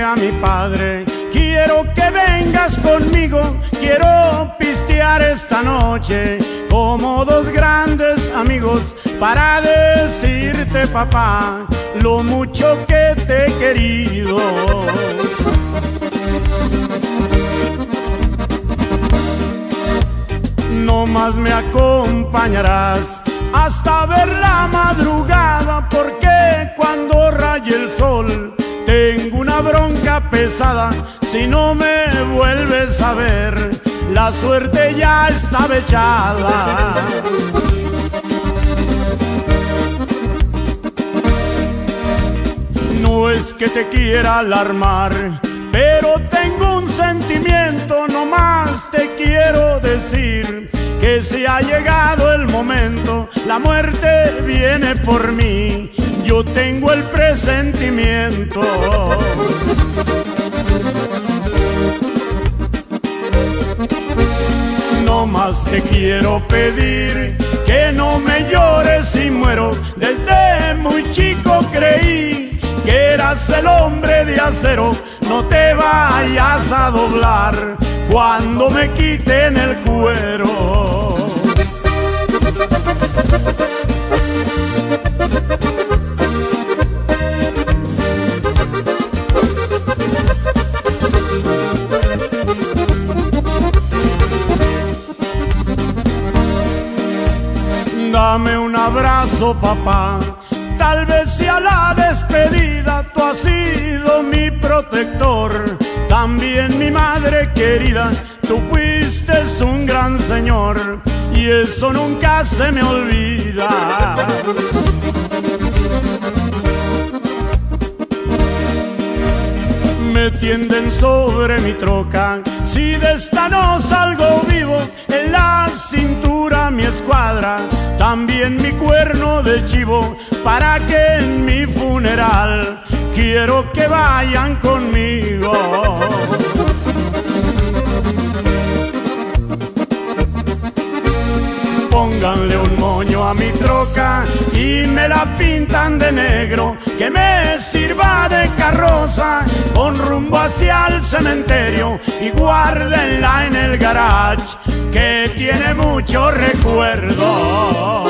a mi padre, quiero que vengas conmigo, quiero pistear esta noche como dos grandes amigos para decirte papá lo mucho que te he querido. No más me acompañarás hasta ver pesada si no me vuelves a ver la suerte ya está echada no es que te quiera alarmar pero tengo un sentimiento nomás te quiero decir que si ha llegado el momento, la muerte viene por mí. Yo tengo el presentimiento. Te quiero pedir que no me llores si muero. Desde muy chico creí que eras el hombre de acero. No te vayas a doblar cuando me quiten el cuero. Dame un abrazo, papá. Tal vez sea la despedida, tú has sido mi protector también mi madre querida, tú fuiste un gran señor y eso nunca se me olvida. Me tienden sobre mi troca, si de esta no salgo vivo, también mi cuerno de chivo, para que en mi funeral quiero que vayan conmigo. Pónganle un moño a mi troca y me la pintan de negro, que me sirva de carroza con rumbo hacia el cementerio y guárdenla en el garage que tiene mucho recuerdo.